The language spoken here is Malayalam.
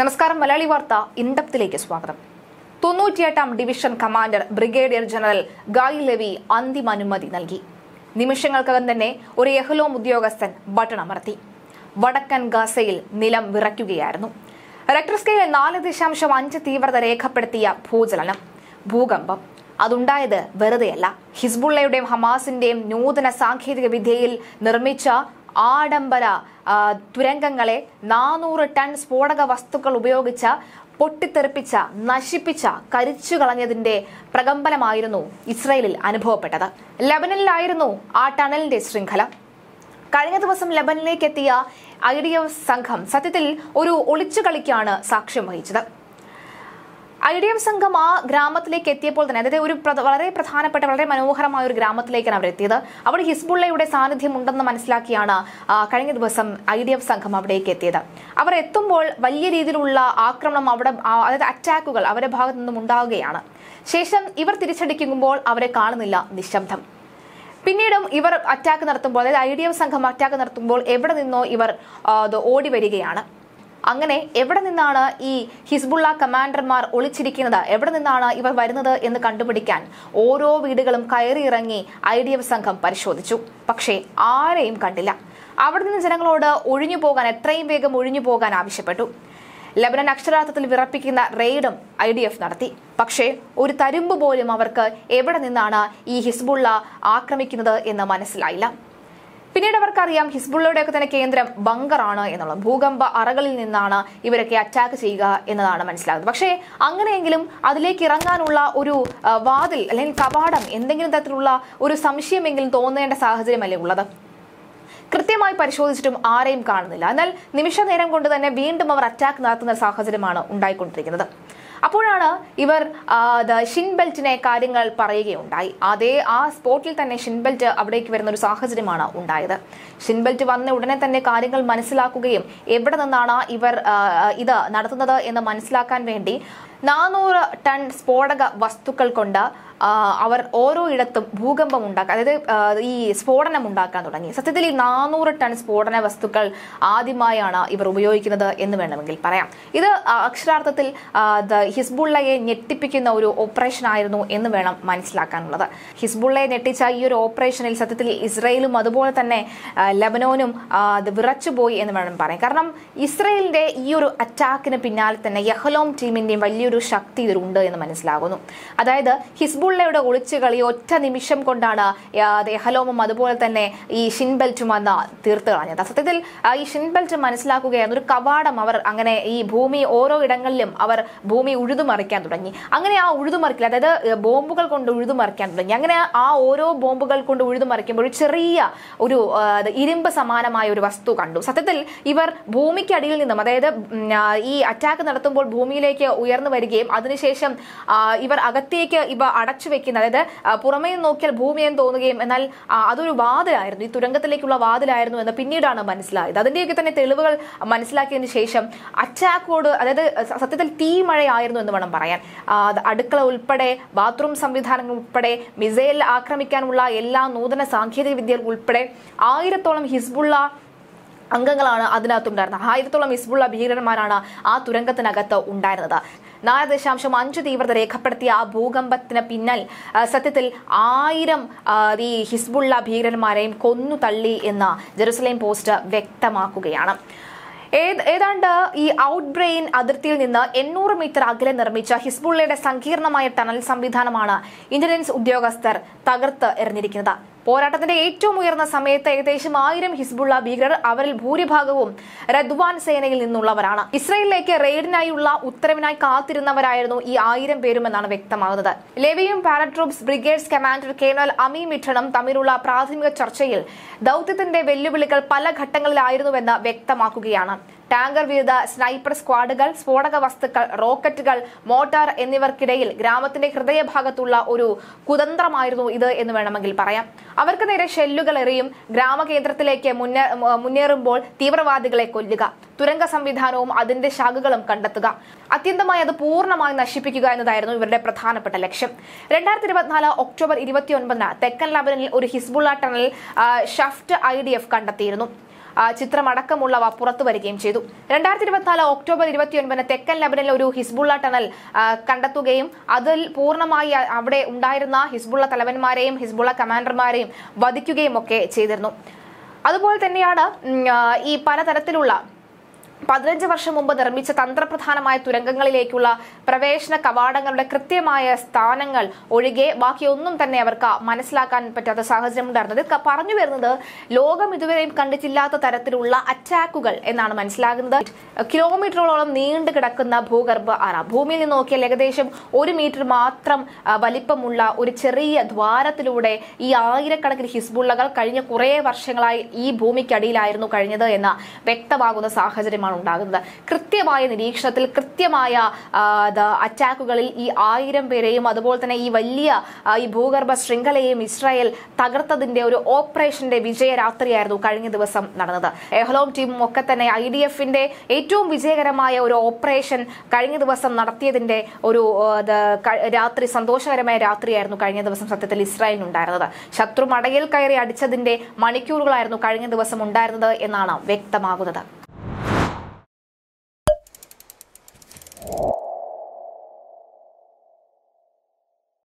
നമസ്കാരം മലയാളി വാർത്ത ഇൻഡപ്തിലേക്ക് സ്വാഗതം. തൊണ്ണൂറ്റിയെട്ടാം division commander brigadier general Guy Levy അന്തിമ അനുമതി നൽകി. നിമിഷങ്ങൾക്കകം തന്നെ ഒരു എഹ്ലോം ഉദ്യോഗസ്ഥൻ ബട്ടൺ അമർത്തി. വടക്കൻ ഗാസയിൽ നിലം വിറയ്ക്കുകയായിരുന്നു. റെക്ടർ സ്കെയിലിൽ നാല് ദശാംശം അഞ്ച് തീവ്രത രേഖപ്പെടുത്തിയ ഭൂചലനം. ഭൂകമ്പം. അതുണ്ടായത് വെറുതെയല്ല. ഹിസ്ബുള്ളയുടെയും ഹമാസിന്റെയും നൂതന സാങ്കേതിക വിദ്യയിൽ നിർമ്മിച്ച ആഡംബര തുരങ്കങ്ങളെ നാനൂറ് ടൺ സ്ഫോടക വസ്തുക്കൾ ഉപയോഗിച്ച പൊട്ടിത്തെറിപ്പിച്ച നശിപ്പിച്ച കരിച്ചു കളഞ്ഞതിന്റെ പ്രകമ്പനമായിരുന്നു ഇസ്രയേലിൽ അനുഭവപ്പെട്ടത്. ലബനനിലായിരുന്നു ആ ടണലിന്റെ ശൃംഖല. കഴിഞ്ഞ ദിവസം ലബനിലേക്ക് എത്തിയ ഐ ഡി എഫ് സംഘം സത്യത്തിൽ ഒരു ഒളിച്ചുകളിക്കാണ് സാക്ഷ്യം വഹിച്ചത്. ഐ ഡി എഫ് സംഘം ആ ഗ്രാമത്തിലേക്ക് എത്തിയപ്പോൾ തന്നെ അതായത് ഒരു വളരെ പ്രധാനപ്പെട്ട വളരെ മനോഹരമായ ഒരു ഗ്രാമത്തിലേക്കാണ് അവർ എത്തിയത്. അവിടെ ഹിസ്ബുള്ളയുടെ സാന്നിധ്യം ഉണ്ടെന്ന് മനസ്സിലാക്കിയാണ് കഴിഞ്ഞ ദിവസം ഐ ഡി എഫ് സംഘം അവിടേക്ക് എത്തിയത്. അവർ എത്തുമ്പോൾ വലിയ രീതിയിലുള്ള ആക്രമണം അവിടെ അതായത് അറ്റാക്കുകൾ അവരുടെ ഭാഗത്തു നിന്നും ഉണ്ടാവുകയാണ്. ശേഷം ഇവർ തിരിച്ചടിക്കുമ്പോൾ അവരെ കാണുന്നില്ല നിശബ്ദം. പിന്നീടും ഇവർ അറ്റാക്ക് നടത്തുമ്പോൾ അതായത് ഐ ഡി എഫ് സംഘം അറ്റാക്ക് നടത്തുമ്പോൾ എവിടെ നിന്നോ ഇവർ ഓടി വരികയാണ്. അങ്ങനെ എവിടെ നിന്നാണ് ഈ ഹിസ്ബുള്ള കമാൻഡർമാർ ഒളിച്ചിരിക്കുന്നത്? എവിടെ നിന്നാണ് ഇവർ വരുന്നത് എന്ന് കണ്ടുപിടിക്കാൻ ഓരോ വീടുകളും കയറിയിറങ്ങി ഐ ഡി എഫ് സംഘം പരിശോധിച്ചു. പക്ഷേ ആരെയും കണ്ടില്ല. അവിടെ നിന്ന് ജനങ്ങളോട് ഒഴിഞ്ഞു പോകാൻ എത്രയും വേഗം ഒഴിഞ്ഞു പോകാൻ ആവശ്യപ്പെട്ടു. ലബനൻ അക്ഷരാർത്ഥത്തിൽ വിറപ്പിക്കുന്ന റെയ്ഡും ഐ ഡി എഫ് നടത്തി. പക്ഷേ ഒരു തരുമ്പ് പോലും അവർക്ക് എവിടെ നിന്നാണ് ഈ ഹിസ്ബുള്ള ആക്രമിക്കുന്നത് എന്ന് മനസ്സിലായില്ല. പിന്നീട് അവർക്കറിയാം ഹിസ്ബുള്ളയുടെയൊക്കെ തന്നെ കേന്ദ്രം ബങ്കറാണ് എന്നുള്ളത് ഭൂകമ്പ അറകളിൽ നിന്നാണ് ഇവരൊക്കെ അറ്റാക്ക് ചെയ്യുക എന്നതാണ് മനസ്സിലാകുന്നത്. പക്ഷേ അങ്ങനെയെങ്കിലും അതിലേക്ക് ഇറങ്ങാനുള്ള ഒരു വാതിൽ അല്ലെങ്കിൽ കവാടം എന്തെങ്കിലും തരത്തിലുള്ള ഒരു സംശയമെങ്കിലും തോന്നേണ്ട സാഹചര്യമല്ലേ ഉള്ളത്? കൃത്യമായി പരിശോധിച്ചിട്ടും ആരെയും കാണുന്നില്ല. എന്നാൽ നിമിഷ നേരം കൊണ്ട് തന്നെ വീണ്ടും അവർ അറ്റാക്ക് നടത്തുന്ന സാഹചര്യമാണ് ഉണ്ടായിക്കൊണ്ടിരിക്കുന്നത്. അപ്പോഴാണ് ഇവർ ഷിൻ ബെൽറ്റിനെ കാര്യങ്ങൾ പറയുകയുണ്ടായി. അതേ ആ സ്പോട്ടിൽ തന്നെ ഷിൻ ബെൽറ്റ് അവിടേക്ക് വരുന്ന ഒരു സാഹചര്യമാണ് ഉണ്ടായത്. ഷിൻ ബെൽറ്റ് വന്ന ഉടനെ തന്നെ കാര്യങ്ങൾ മനസ്സിലാക്കുകയും എവിടെ നിന്നാണ് ഇവർ ഇത് നടത്തുന്നത് എന്ന് മനസ്സിലാക്കാൻ വേണ്ടി നാനൂറ് ടൺ സ്ഫോടക വസ്തുക്കൾ കൊണ്ട് അവർ ഓരോ ഇടത്തും ഭൂകമ്പം ഉണ്ടാക്കാൻ അതായത് ഈ സ്ഫോടനം ഉണ്ടാക്കാൻ തുടങ്ങി. സത്യത്തിൽ ഈ നാനൂറ് ടൺ സ്ഫോടന വസ്തുക്കൾ ആദ്യമായാണ് ഇവർ ഉപയോഗിക്കുന്നത് എന്ന് വേണമെങ്കിൽ പറയാം. ഇത് അക്ഷരാർത്ഥത്തിൽ ഹിസ്ബുള്ളയെ ഞെട്ടിപ്പിക്കുന്ന ഒരു ഓപ്പറേഷൻ ആയിരുന്നു എന്ന് വേണം മനസ്സിലാക്കാനുള്ളത്. ഹിസ്ബുള്ളയെ ഞെട്ടിച്ച ഈ ഒരു ഓപ്പറേഷനിൽ സത്യത്തിൽ ഇസ്രയേലും അതുപോലെ തന്നെ ലബനോനും വിറച്ചുപോയി എന്ന് വേണം പറയാം കാരണം ഇസ്രയേലിന്റെ ഈ ഒരു അറ്റാക്കിന് പിന്നാലെ തന്നെ യഹലോം ടീമിന്റെയും വലിയൊരു ശക്തി ഇതിലുണ്ട് എന്ന് മനസ്സിലാകുന്നു. അതായത് ഹിസ്ബുള്ളയുടെ ഒളിച്ചുകളി ഒറ്റ നിമിഷം കൊണ്ടാണ് ഹലോമും അതുപോലെ തന്നെ ഈ ഷിൻബെൽറ്റും വന്ന് തീർത്ത് കളഞ്ഞത്. സത്യത്തിൽ ഈ ഷിൻബെൽറ്റ് മനസ്സിലാക്കുകയായിരുന്നു. ഒരു കവാടം അവർ അങ്ങനെ ഈ ഭൂമി ഓരോ ഇടങ്ങളിലും അവർ ഭൂമി ഉഴുതുമറിക്കാൻ തുടങ്ങി. അങ്ങനെ ആ ഉഴുതുമറിക്കൽ അതായത് ബോംബുകൾ കൊണ്ട് ഉഴുതുമറിക്കാൻ തുടങ്ങി. അങ്ങനെ ആ ഓരോ ബോംബുകൾ കൊണ്ട് ഉഴുതുമറിക്കുമ്പോൾ ഒരു ചെറിയ ഒരു ഇരുമ്പ് സമാനമായ ഒരു വസ്തു കണ്ടു. സത്യത്തിൽ ഇവർ ഭൂമിക്കടിയിൽ നിന്നും അതായത് ഈ അറ്റാക്ക് നടത്തുമ്പോൾ ഭൂമിയിലേക്ക് ഉയർന്നു വരികയും അതിനുശേഷം ഇവർ അകത്തേക്ക് ഇവ അടച്ചു വെക്കുന്ന അതായത് പുറമേ നോക്കിയാൽ ഭൂമിയെന്ന് തോന്നുകയും എന്നാൽ അതൊരു വാതിലായിരുന്നു. ഈ തുരങ്കത്തിലേക്കുള്ള വാതിലായിരുന്നു എന്ന് പിന്നീടാണ് മനസ്സിലായത്. അതിന്റെയൊക്കെ തന്നെ തെളിവുകൾ മനസ്സിലാക്കിയതിന് ശേഷം അറ്റാക്കോട് അതായത് സത്യത്തിൽ സത്യത്തിൽ തീമഴയായിരുന്നു എന്ന് വേണം പറയാൻ. അടുക്കള ഉൾപ്പെടെ ബാത്റൂം സംവിധാനങ്ങൾ ഉൾപ്പെടെ മിസൈൽ ആക്രമിക്കാനുള്ള എല്ലാ നൂതന സാങ്കേതിക വിദ്യകൾ ഉൾപ്പെടെ ആയിരത്തോളം ഹിസ്ബുള്ള അംഗങ്ങളാണ് അതിനകത്തുണ്ടായിരുന്നത്. ആയിരത്തോളം ഹിസ്ബുള്ള ഭീകരന്മാരാണ് ആ തുരങ്കത്തിനകത്ത് ഉണ്ടായിരുന്നത്. നാല് ദശാംശം അഞ്ച് തീവ്രത രേഖപ്പെടുത്തിയ ആ ഭൂകമ്പത്തിന് പിന്നിൽ സത്യത്തിൽ ആയിരം ഈ ഹിസ്ബുള്ള ഭീകരന്മാരെയും കൊന്നു തള്ളി എന്ന് ജെറുസലേം പോസ്റ്റ് വ്യക്തമാക്കുകയാണ്. ഏത് ഏതാണ്ട് ഈ ഔട്ട് ബ്രെയിൻ അതിർത്തിയിൽ നിന്ന് എണ്ണൂറ് മീറ്റർ അകലെ നിർമ്മിച്ച ഹിസ്ബുള്ളയുടെ സങ്കീർണമായ ടണൽ സംവിധാനമാണ് ഇന്റലിജൻസ് ഉദ്യോഗസ്ഥർ തകർത്ത് എറിഞ്ഞിരിക്കുന്നത്. പോരാട്ടത്തിന്റെ ഏറ്റവും ഉയർന്ന സമയത്ത് ഏകദേശം ആയിരം ഹിസ്ബുള്ള ഭീകരർ അവരിൽ ഭൂരിഭാഗവും റദ്വാൻ സേനയിൽ നിന്നുള്ളവരാണ്. ഇസ്രയേലിലേക്ക് റെയ്ഡിനായുള്ള ഉത്തരവിനായി കാത്തിരുന്നവരായിരുന്നു ഈ ആയിരം പേരുമെന്നാണ് വ്യക്തമാകുന്നത്. ലെവിയും paratroops brigades commander colonel Ami മിഠണം തമ്മിലുള്ള പ്രാഥമിക ചർച്ചയിൽ ദൌത്യത്തിന്റെ വെല്ലുവിളികൾ പല ഘട്ടങ്ങളിലായിരുന്നുവെന്ന് വ്യക്തമാക്കുകയാണ്. ടാങ്കർ വിരുദ്ധ സ്നൈപ്പർ സ്ക്വാഡുകൾ സ്ഫോടക വസ്തുക്കൾ റോക്കറ്റുകൾ മോട്ടാർ എന്നിവർക്കിടയിൽ ഗ്രാമത്തിന്റെ ഹൃദയഭാഗത്തുള്ള ഒരു കുതന്ത്രമായിരുന്നു ഇത് എന്ന് വേണമെങ്കിൽ പറയാം. അവർക്ക് നേരെ ഷെല്ലുകൾ എറിയും ഗ്രാമകേന്ദ്രത്തിലേക്ക് കേന്ദ്രത്തിലേക്ക് മുന്നേറുമ്പോൾ തീവ്രവാദികളെ കൊല്ലുക തുരങ്ക സംവിധാനവും അതിന്റെ ശാഖകളും കണ്ടെത്തുക. അത്യന്തമായി അത് പൂർണമായി നശിപ്പിക്കുക എന്നതായിരുന്നു ഇവരുടെ പ്രധാനപ്പെട്ട ലക്ഷ്യം. രണ്ടായിരത്തി ഇരുപത്തിനാല് ഒക്ടോബർ ഇരുപത്തിയൊൻപതിന് തെക്കൻ ലബനിൽ ഒരു ഹിസ്ബുള്ള ടണൽ ഷഫ്റ്റ് ഐ കണ്ടെത്തിയിരുന്നു. ചിത്രമടക്കമുള്ളവ പുറത്തു വരികയും ചെയ്തു. രണ്ടായിരത്തി ഇരുപത്തിനാല് ഒക്ടോബർ ഇരുപത്തിയൊൻപതിന് തെക്കൻ ലബനനിൽ ഒരു ഹിസ്ബുള്ള ടണൽ കണ്ടെത്തുകയും അതിൽ പൂർണമായി അവിടെ ഉണ്ടായിരുന്ന ഹിസ്ബുള്ള തലവന്മാരെയും ഹിസ്ബുള്ള കമാൻഡർമാരെയും വധിക്കുകയും ഒക്കെ ചെയ്തിരുന്നു. അതുപോലെ തന്നെയാണ് ഈ പലതരത്തിലുള്ള പതിനഞ്ച് വർഷം മുമ്പ് നിർമ്മിച്ച തന്ത്രപ്രധാനമായ തുരങ്കങ്ങളിലേക്കുള്ള പ്രവേശന കവാടങ്ങളുടെ കൃത്യമായ സ്ഥാനങ്ങൾ ഒഴികെ ബാക്കിയൊന്നും തന്നെ അവർക്ക് മനസ്സിലാക്കാൻ പറ്റാത്ത സാഹചര്യം ഉണ്ടായിരുന്നത് പറഞ്ഞു വരുന്നത് ലോകം ഇതുവരെയും കണ്ടിട്ടില്ലാത്ത തരത്തിലുള്ള അറ്റാക്കുകൾ എന്നാണ് മനസ്സിലാകുന്നത്. കിലോമീറ്ററുകളോളം നീണ്ടു കിടക്കുന്ന ഭൂഗർഭ അറ ഭൂമിയിൽ നിന്ന് നോക്കിയാൽ ഏകദേശം ഒരു മീറ്റർ മാത്രം വലിപ്പമുള്ള ഒരു ചെറിയ ദ്വാരത്തിലൂടെ ഈ ആയിരക്കണക്കിന് ഹിസ്ബുള്ളകൾ കഴിഞ്ഞ കുറേ വർഷങ്ങളായി ഈ ഭൂമിക്കടിയിലായിരുന്നു കഴിഞ്ഞത് എന്ന വ്യക്തമാകുന്ന സാഹചര്യമാണ് ഉണ്ടാകുന്നത് കൃത്യമായ നിരീക്ഷണത്തിൽ കൃത്യമായ അറ്റാക്കുകളിൽ ഈ ആയിരം പേരെയും അതുപോലെ തന്നെ ഈ വലിയ ഈ ഭൂഗർഭ ശൃംഖലയെയും ഇസ്രായേൽ തകർത്തതിന്റെ ഒരു ഓപ്പറേഷന്റെ വിജയരാത്രിയായിരുന്നു കഴിഞ്ഞ ദിവസം നടന്നത്. എഹ്ലോം ടീമും ഒക്കെ തന്നെ ഐ ഡി എഫിന്റെ ഏറ്റവും വിജയകരമായ ഒരു ഓപ്പറേഷൻ കഴിഞ്ഞ ദിവസം നടത്തിയതിന്റെ ഒരു രാത്രി സന്തോഷകരമായ രാത്രിയായിരുന്നു കഴിഞ്ഞ ദിവസം സത്യത്തിൽ ഇസ്രായേലിനുണ്ടായിരുന്നത്. ശത്രു മടയിൽ കയറി അടിച്ചതിന്റെ മണിക്കൂറുകളായിരുന്നു കഴിഞ്ഞ ദിവസം ഉണ്ടായിരുന്നത് എന്നാണ് വ്യക്തമാകുന്നത്.